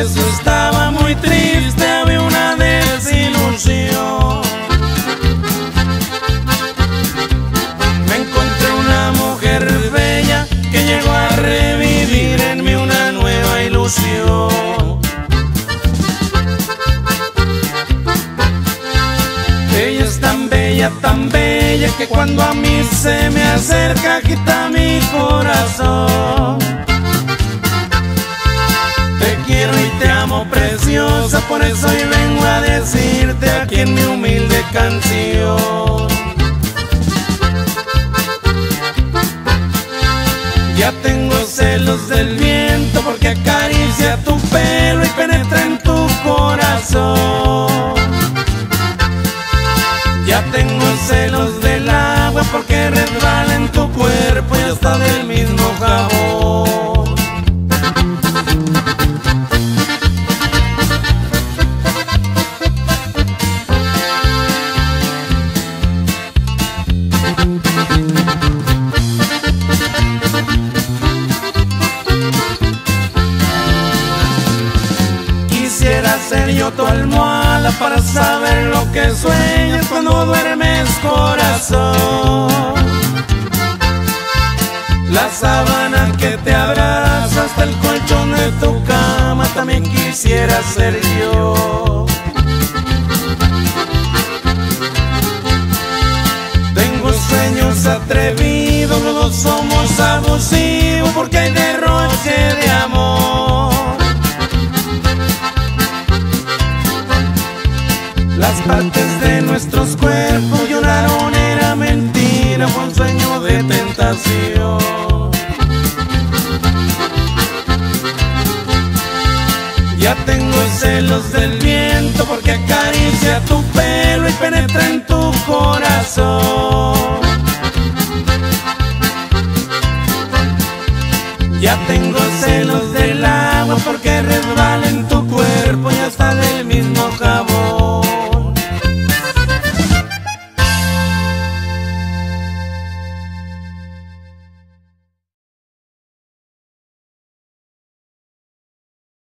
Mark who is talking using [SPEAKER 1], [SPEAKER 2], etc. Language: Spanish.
[SPEAKER 1] eso estaba muy triste, había una desilusión. Me encontré una mujer bella que llegó a revivir en mí una nueva ilusión. Ella es tan bella, tan bella que cuando a mí se me acerca agita mi corazón. Por eso hoy vengo a decirte aquí en mi humilde canción. Ya tengo celos del viento porque acaricia tu pelo y penetra en tu corazón. Ya tengo Quisiera ser yo tu almohada para saber lo que sueñas cuando duermes corazón. La sábana que te abraza hasta el colchón de tu cama también quisiera ser yo. Tengo sueños atrevidos, los somos abusivos porque hay derroche Las partes de nuestros cuerpos lloraron, era mentira, fue un sueño de tentación. Ya tengo celos del viento porque acaricia tu pelo y penetra en tu corazón.